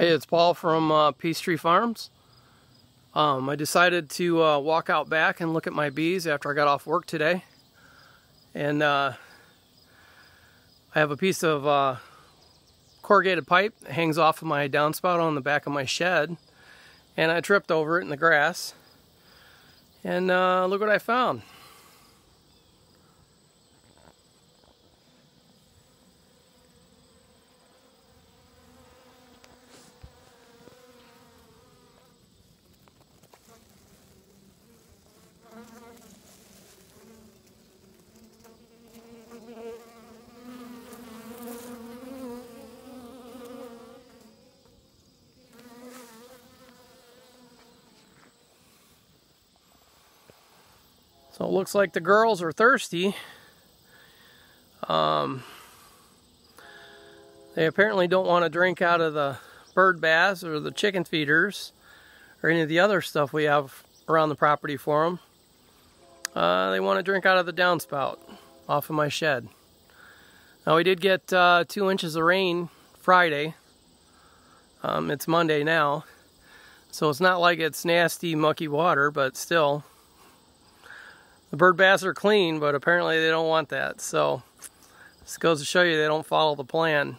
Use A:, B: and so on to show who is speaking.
A: Hey, it's Paul from uh, Peacetree Farms. Um, I decided to uh, walk out back and look at my bees after I got off work today. And uh, I have a piece of uh, corrugated pipe that hangs off of my downspout on the back of my shed. And I tripped over it in the grass. And uh, look what I found. So it looks like the girls are thirsty. Um, they apparently don't want to drink out of the bird baths or the chicken feeders or any of the other stuff we have around the property for them. Uh, they want to drink out of the downspout off of my shed. Now we did get uh, two inches of rain Friday. Um, it's Monday now. So it's not like it's nasty, mucky water, but still, the bird baths are clean, but apparently they don't want that. So this goes to show you they don't follow the plan.